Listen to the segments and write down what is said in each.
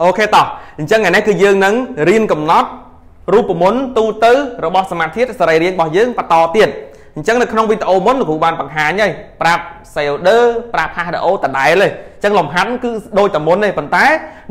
អូខេតោះអញ្ចឹងថ្ងៃនេះគឺយើងនឹងរៀនកំណត់រូបមន្តទូទៅរបស់សមាធិសរីរាង្គរបស់យើងបន្តទៀតអញ្ចឹងនៅក្នុងវីដេអូមុនលោកគ្រូបានបង្ហាញហើយប្រាប់ Sailor ប្រាប់ Hasdo ដដែលទេអញ្ចឹងលំហាត់គឺដូចតែមុនទេប៉ុន្តែ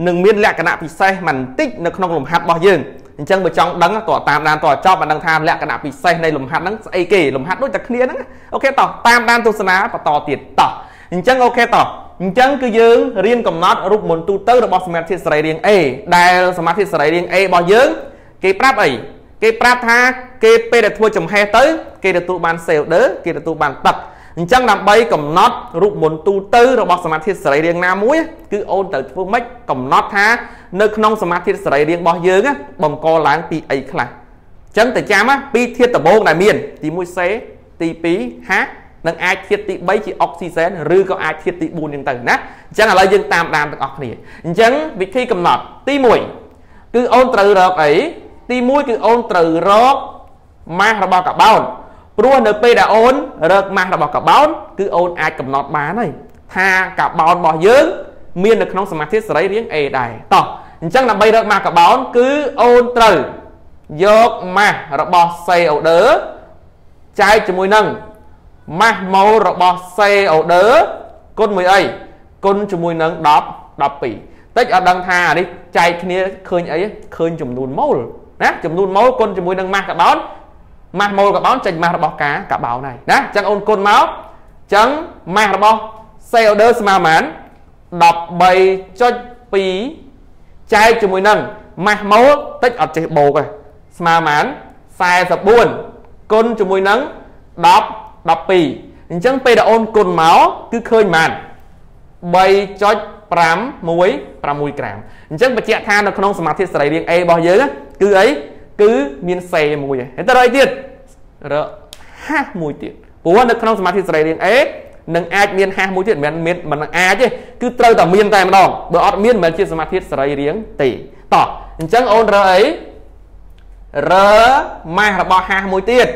នឹងមានលក្ខណៈពិសេសបន្តិចនៅក្នុងលំហាត់របស់យើងអញ្ចឹងបើចង់ដឹងតើតាមដានតើចប់បានដឹងថាលក្ខណៈពិសេសនៃលំហាត់ហ្នឹងស្អីគេលំហាត់ដូចតែគ្នាហ្នឹងអូខេតោះតាមដានទស្សនាបន្តទៀតតោះ អញ្ចឹងអូខេតោះអញ្ចឹងគឺយើងរៀនកំណត់រូបមន្តទូទៅរបស់សមាធិសរីរាង្គ A ដែលសមាធិសរីរាង្គ A របស់យើង គេប្រាប់អីគេប្រាប់ថាគេពេលដែលធ្វើចំហេះទៅ គេទទួលបាន folder គេទទួលបានទឹកអញ្ចឹងដើម្បីកំណត់រូបមន្តទូទៅរបស់សមាធិសរីរាង្គណាមួយគឺអូនត្រូវធ្វើម៉េចកំណត់ថានៅក្នុងសមាធិសរីរាង្គរបស់យើងបង្កឡើងពីអីខ្លះអញ្ចឹងទៅចាំពីធាតុដំបូងដែលមាន ទី1 C ទី2 H និងអាចធាតុទី3ជាអុកស៊ីសែនឬក៏អាចធាតុទី4ហ្នឹងទៅណាអញ្ចឹងឥឡូវយើងតាមដានទាំងអស់គ្នាអញ្ចឹងវិធីកំណត់ទី1គឺអូនត្រូវរកអីទី1គឺអូនត្រូវរកម៉ាស់របស់កាបោនព្រោះនៅពេលដែលអូនរកម៉ាស់របស់កាបោនគឺអូនអាចកំណត់បានហើយថាកាបោនរបស់យើង មាននៅក្នុងសមាធិសរីរាង្គ A ដែរតោះអញ្ចឹងដើម្បីរកម៉ាស់កាបោនគឺអូនត្រូវយកម៉ាស់របស់ Sailor ចែកជាមួយនឹង ម៉ាស់ម៉ូលរបស់ Sailor គុណមួយអីគុណជាមួយនឹង10 12តិចអត់ដឹងថាអានេះចែកគ្នាឃើញអីឃើញចំនួនម៉ូលណាចំនួនម៉ូលគុណជាមួយនឹងម៉ាស់កាបោនម៉ាស់ម៉ូលកាបោនចេញម៉ាស់របស់កាកាបោនហើយណាអញ្ចឹងអូនគុណមកអញ្ចឹងម៉ាស់របស់ Sailor ស្មើប៉ុន្មាន13.2ចែកជាមួយនឹងម៉ាស់ម៉ូលតិចអត់ចេះបូកទេស្មើប៉ុន្មាន44គុណជាមួយនឹង10 12អញ្ចឹងពេលដែលអូនគុណមកគឺឃើញប៉ុន្មាន3.56ក្រាមអញ្ចឹងបញ្ជាក់ថានៅក្នុងសមាធិសរីរាង្គ A របស់យើងគឺអីគឺមានសេមួយហើយទៅរកអីទៀតរកហាស់មួយទៀតព្រោះនៅក្នុងសមាធិសរីរាង្គ A នឹងអាចមានហាស់មួយទៀតមិនមែនមិនអាចទេគឺត្រូវតែមានតែម្ដងបើអត់មានមិនមែនជាសមាធិសរីរាង្គទេតោះអញ្ចឹងអូនរើអីរើម៉ាស់របស់ហាស់មួយទៀត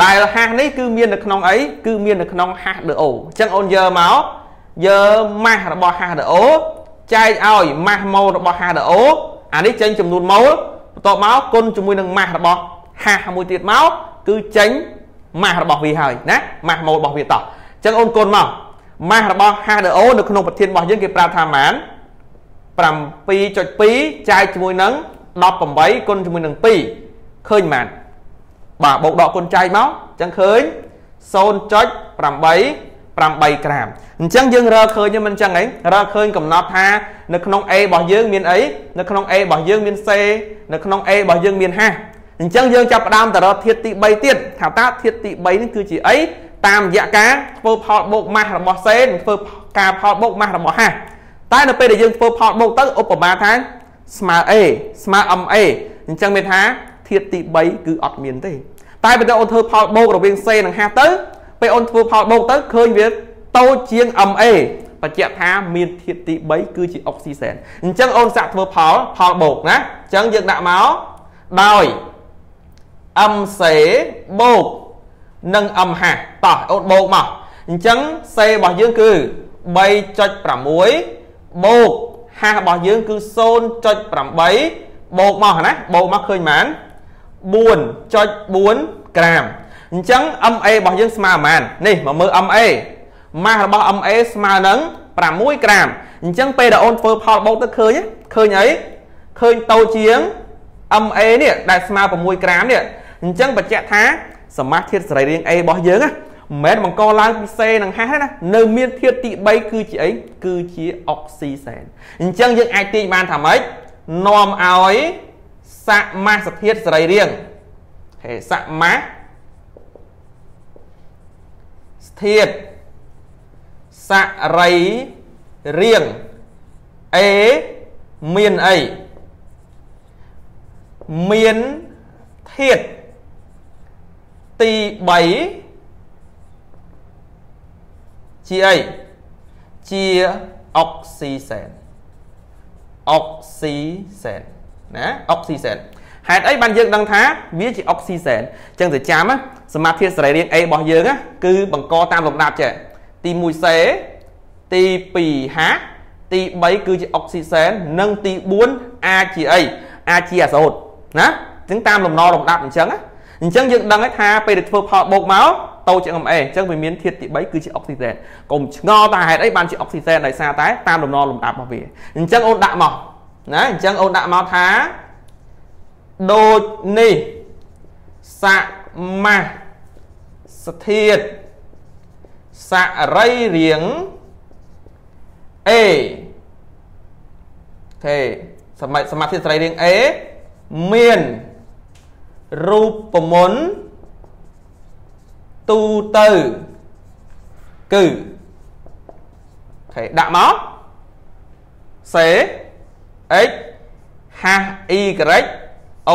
ដែលហាស់នេះគឺមាននៅក្នុងអីគឺមាននៅក្នុងហាស់ដឺអូអញ្ចឹងអូនយកមកយកម៉ាស់របស់ហាស់ដឺអូចែកឲ្យម៉ាស់ម៉ូលរបស់ហាស់ដឺអូអានេះចេញចំនួនម៉ូលបន្ទាប់មកគុណជាមួយនឹងម៉ាស់របស់ហាស់មួយទៀតមកគឺចេញម៉ាស់របស់វាហើយណាម៉ាស់ម៉ូលរបស់វាតោះអញ្ចឹងអូនគុណមកម៉ាស់របស់ហាស់ដឺអូនៅក្នុងប្រធានរបស់យើងគេប្រាប់ថាម៉ាន7.2ចែកជាមួយនឹង18គុណជាមួយនឹង2ឃើញម៉ាន បាទបូកដកគុណចែកមកអញ្ចឹងឃើញ0.8 8ក្រាមអញ្ចឹងយើងរកឃើញមិនអញ្ចឹងហីរកឃើញកំណត់ថានៅក្នុង A របស់យើងមានអីនៅក្នុង A របស់យើងមាន C នៅក្នុង A របស់យើងមានហាអញ្ចឹងយើងចាប់ផ្ដើមទៅរកធាតុទី3ទៀតថាតើធាតុទី3នេះគឺជាអីតាមរយៈការធ្វើផលបូកម៉ាស់របស់ C និងធ្វើការផលបូកម៉ាស់របស់ហាតែនៅពេលដែលយើងធ្វើផលបូកទៅឧបមាថាស្មើ A ស្មើ MA អញ្ចឹងមានថា ធាតុទី3គឺអត់មានទេតែបើអូនធ្វើផលបូករវាង C និង H ទៅពេលអូនធ្វើផលបូកទៅឃើញវាតូចជាង MA បញ្ជាក់ថាមានធាតុទី3គឺជាអុកស៊ីសែនអញ្ចឹងអូនសាក់ធ្វើផលផលបូកណាអញ្ចឹងយើងដាក់មកដោយ MC បូកនិង MH តោះអូនបូកមកអញ្ចឹង C របស់យើងគឺ3.6បូក H របស់យើងគឺ0.8បូកមកណាបូកមកឃើញប៉ុន្មាន 4.4ក្រាមអញ្ចឹង MA របស់យើងស្មើប៉ុន្មាននេះមកមើល MA ម៉ាស់របស់ MA ស្មើនឹង6ក្រាមអញ្ចឹងពេលដែលអូនធ្វើផលបូកទៅឃើញឃើញអីឃើញតូចជាង MA នេះដែលស្មើ6ក្រាមនេះអញ្ចឹងបញ្ជាក់ថាសមាសធាតុសរីរាង្គ A របស់យើងណាមិនមែនបង្កឡើងពីសេនិងហាសទេណានៅមានធាតុទី3គឺជាអីគឺជាអុកស៊ីសែនអញ្ចឹងយើងអាចទាញបានថាម៉េចនាំឲ្យ សមាសធាតុសរីរាង្គហេសមាសធាតុសរីរាង្គ A មានអីមានធាតុទី3ជាអីជាអុកស៊ីសែនអុកស៊ីសែន ណាអុកស៊ីសែនហេតុអីបានយើងដឹងថាវាជាអុកស៊ីសែនអញ្ចឹងទៅចាំសមាធាតុសរីរាង្គ A របស់យើងគឺបង្កតាមលំដាប់ចេះទី1 C ទី2 H ទីទី3គឺជាអុកស៊ីសែននិងទី4អាចជាអីអាចជាអាសូតណាអញ្ចឹងតាមលំណលំដាប់អញ្ចឹងណាអញ្ចឹងយើងដឹងថាពេលដែលធ្វើផលបូកមកតូចជាង MA អញ្ចឹងវាមានធាតុទី3គឺជាអុកស៊ីសែនកុំឆ្ងល់ថាហេតុអីបានជាអុកស៊ីសែនដោយសារតែតាមលំណលំដាប់របស់វាអញ្ចឹងអូនដាក់មក ណាអញ្ចឹងអូនដាក់មកថាដូចនេះសមាសធាតុសរីរាង្គ A អូខេសមាសមាធិសរីរាង្គ A មានរូបមន្តទូទៅគឺអូខេដាក់មក C x h y o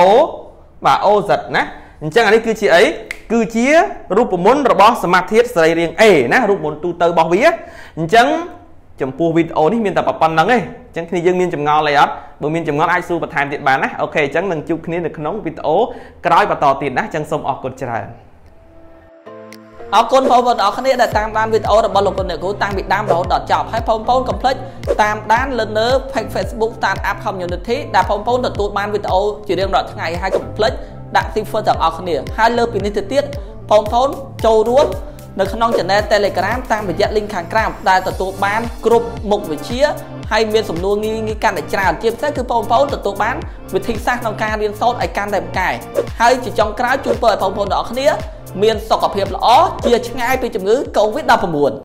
បាទ OZ ណាអញ្ចឹងអានេះគឺជាអីគឺជារូបមន្តរបស់សមាធិសរីរាង្គ A ណារូបមន្តទូទៅរបស់វាអញ្ចឹងចំពោះវីដេអូនេះមានតែប៉ុណ្្នឹងទេអញ្ចឹងគ្នាយើងមានចម្ងល់អីអត់បើមានចម្ងល់អាចសួរបន្ថែមទៀតបានណាអូខេអញ្ចឹងនឹងជួបគ្នានៅក្នុងវីដេអូក្រោយបន្តទៀតណាអញ្ចឹងសូមអរគុណច្រើន អរគុណបងប្អូនអរគ្នាដែលតាមដានវីដេអូរបស់លោកគុណអ្នកគ្រូតាំងពីដើមរហូតដល់ចប់ហើយបងប្អូនកុំភ្លេចតាមដានលើនៅ page Facebook Startup Community ដែលបងប្អូនទទួលបានវីដេអូជារៀងរាល់ថ្ងៃហើយកុំភ្លេចដាក់ Cipher ទាំងអស់គ្នាហើយលើពីនេះទៅទៀតបងប្អូនចូលរួមនៅក្នុង channel Telegram តាមរយៈ link ខាងក្រោមដែលទទួលបានគ្រប់មុខវិជ្ជាហើយមានសំណួរងាយងាយកាន់តែច្រើនជាពិសេសគឺបងប្អូនទទួលបានវិធីសាស្ត្រក្នុងការរៀនសូត្រឲ្យកាន់តែពូកែហើយជាចុងក្រោយជូនពរឲ្យបងប្អូនទាំងអស់គ្នា មានសុខភាពល្អជាឆ្ងាយពីជំងឺ Covid-19